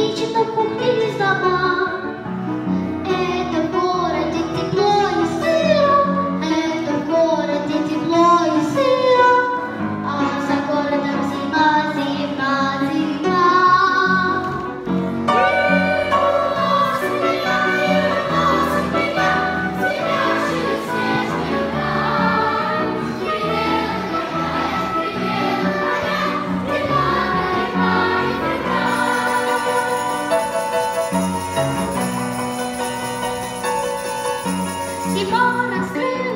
дівчинка в кухні не здала. Simona Street.